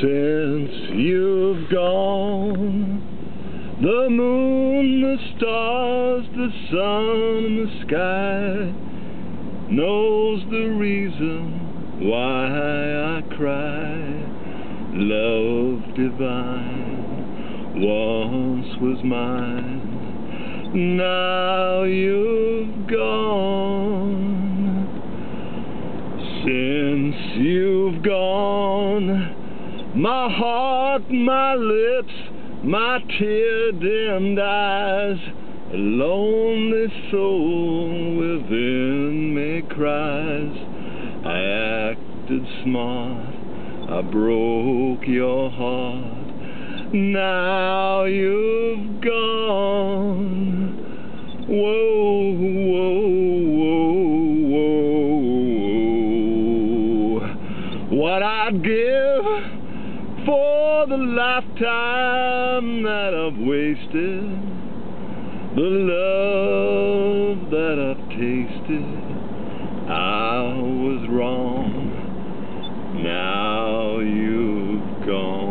Since you've gone, the moon, the stars, the sun, the sky knows the reason why I cry. Love divine once was mine, now you've gone. Since you've gone, my heart, my lips, my tear-dimmed eyes, a lonely soul within me cries. I acted smart, I broke your heart, now you've gone. Whoa, whoa, whoa, whoa. What I'd give for the lifetime that I've wasted, the love that I've tasted. I was wrong, now you've gone.